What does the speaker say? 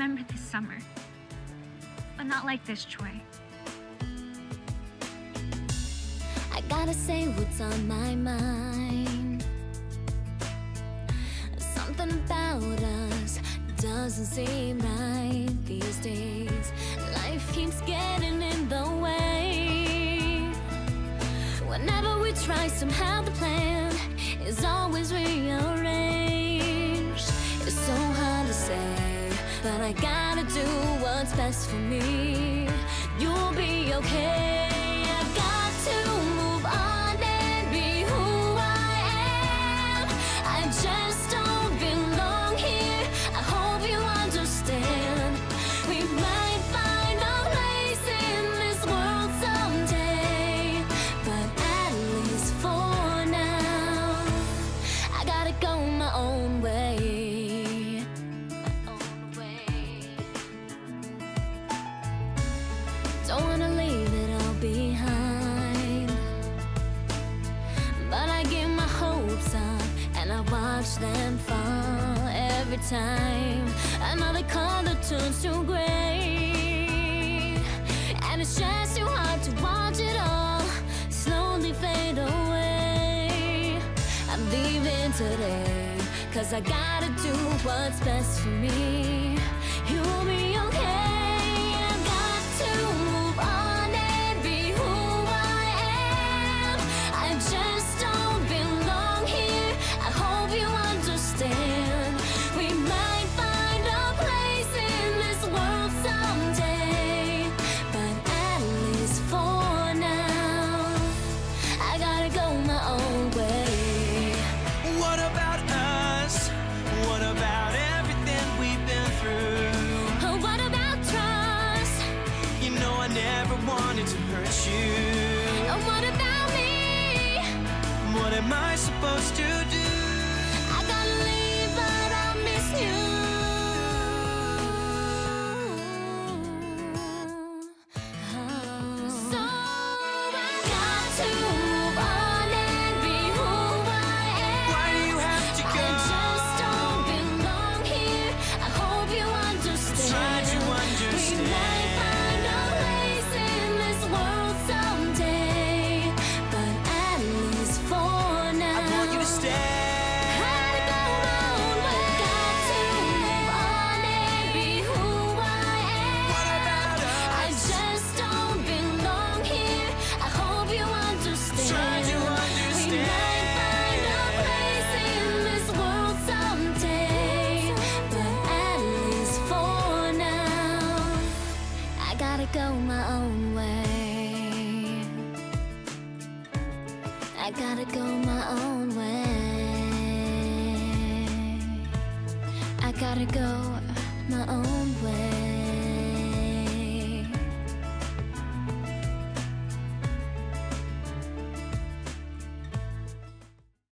remember this summer. But not like this, Troy. I gotta say what's on my mind. Something about us doesn't seem right these days. Life keeps getting in the way. Whenever we try, somehow the plan I gotta do what's best for me. You'll be okay. I got to Don't wanna leave it all behind. But I give my hopes up and I watch them fall every time. Another color turns to gray. And it's just too hard to watch it all slowly fade away. I'm leaving today, cause I gotta do what's best for me. You'll wanted to hurt you. Oh, what about me? What am I supposed to do? At least for now, I gotta go my own way. I gotta go my own gotta go my own way.